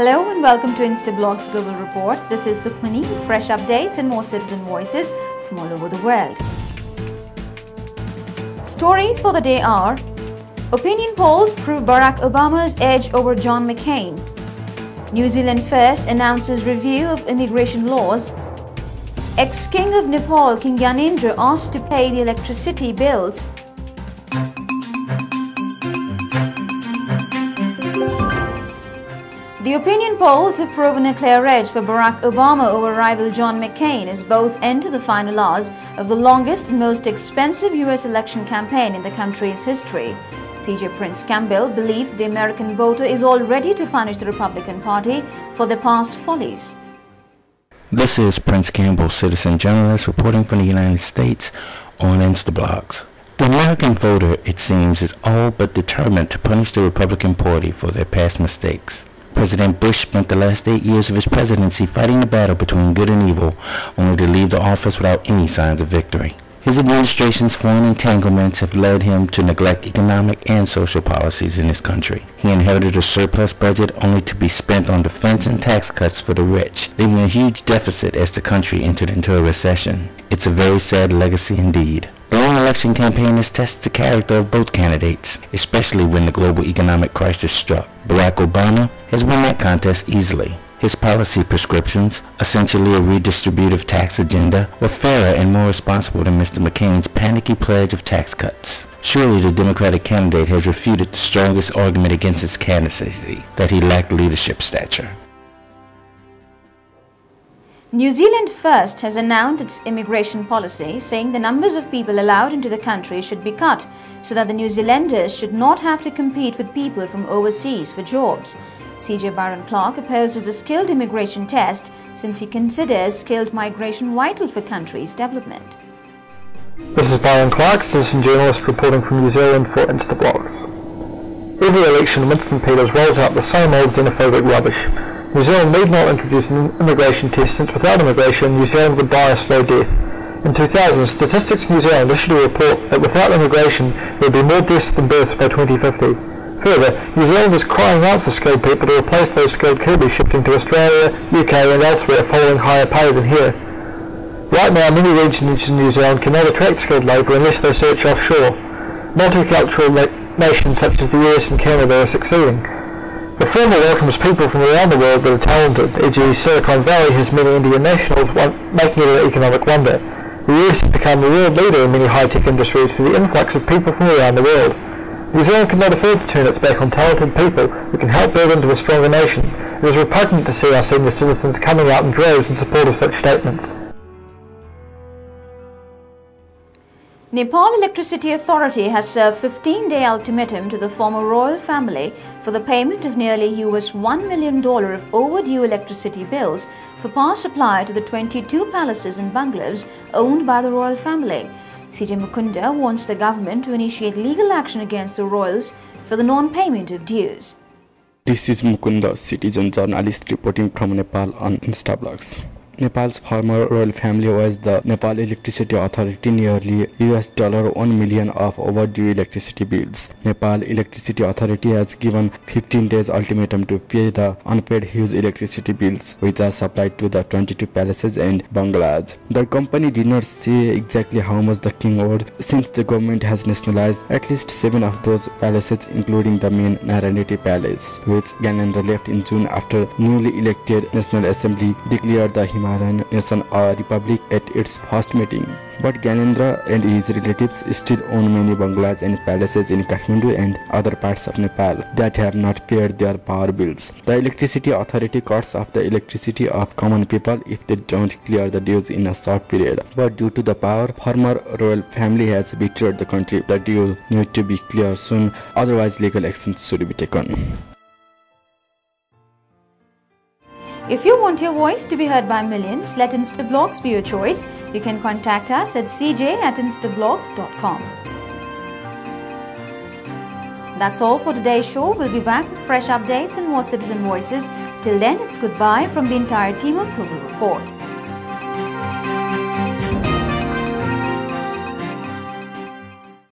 Hello and welcome to Instablog's Global Report. This is Sukhmani with fresh updates and more citizen voices from all over the world. Stories for the day are Opinion polls prove Barack Obama's edge over John McCain. New Zealand First announces review of immigration laws. Ex-King of Nepal King Gyanendra asked to pay the electricity bills. The opinion polls have proven a clear edge for Barack Obama over rival John McCain as both enter the final hours of the longest and most expensive U.S. election campaign in the country's history. CJ Prince Campbell believes the American voter is all ready to punish the Republican Party for their past follies. This is Prince Campbell, citizen journalist reporting from the United States on Instablogs. The American voter, it seems, is all but determined to punish the Republican Party for their past mistakes. President Bush spent the last eight years of his presidency fighting the battle between good and evil, only to leave the office without any signs of victory. His administration's foreign entanglements have led him to neglect economic and social policies in his country. He inherited a surplus budget only to be spent on defense and tax cuts for the rich, leaving a huge deficit as the country entered into a recession. It's a very sad legacy indeed. The long election campaign has tested the character of both candidates, especially when the global economic crisis struck. Barack Obama has won that contest easily. His policy prescriptions, essentially a redistributive tax agenda, were fairer and more responsible than Mr. McCain's panicky pledge of tax cuts. Surely the Democratic candidate has refuted the strongest argument against his candidacy, that he lacked leadership stature. New Zealand First has announced its immigration policy, saying the numbers of people allowed into the country should be cut so that the New Zealanders should not have to compete with people from overseas for jobs. CJ Byron Clark opposes the skilled immigration test since he considers skilled migration vital for country's development. This is Byron Clark, citizen journalist reporting from New Zealand for Instablogs. Every election, Winston Peters rolls out the same old xenophobic rubbish. New Zealand need not introduce an immigration test since without immigration New Zealand would die a slow death. In 2000, Statistics New Zealand issued a report that without immigration there would be more deaths than births by 2050. Further, New Zealand is crying out for skilled people to replace those skilled Kiwis shifting to Australia, UK and elsewhere following higher pay than here. Right now, many regions in New Zealand cannot attract skilled labour unless they search offshore. Multicultural nations such as the US and Canada are succeeding. The firm welcomes people from around the world that are talented, e.g. Silicon Valley has many Indian nationals, making it an economic wonder. The US has become the world leader in many high-tech industries through the influx of people from around the world. New Zealand cannot afford to turn its back on talented people who can help build into a stronger nation. It is repugnant to see our senior citizens coming out in droves in support of such statements. Nepal Electricity Authority has served 15-day ultimatum to the former royal family for the payment of nearly US $1 million of overdue electricity bills for power supply to the 22 palaces and bungalows owned by the royal family. CJ Mukunda wants the government to initiate legal action against the royals for the non-payment of dues. This is Mukunda, citizen journalist reporting from Nepal on Instablogs. Nepal's former royal family owes the Nepal Electricity Authority nearly US dollar 1 million of overdue electricity bills. Nepal Electricity Authority has given 15 days ultimatum to pay the unpaid huge electricity bills which are supplied to the 22 palaces and bungalows. The company did not say exactly how much the king owed since the government has nationalized at least 7 of those palaces including the main Narayanhiti Palace which Gyanendra left in June after newly elected National Assembly declared the Himalaya Himalayan nation a republic at its first meeting. But Gyanendra and his relatives still own many bungalows and palaces in Kathmandu and other parts of Nepal that have not paid their power bills. The electricity authority cuts off the electricity of common people if they don't clear the dues in a short period. But due to the power, former royal family has betrayed the country. The due need to be clear soon, otherwise legal action should be taken. If you want your voice to be heard by millions, let Instablogs be your choice. You can contact us at cj at instablogs.com. That's all for today's show. We'll be back with fresh updates and more citizen voices. Till then, it's goodbye from the entire team of Global Report.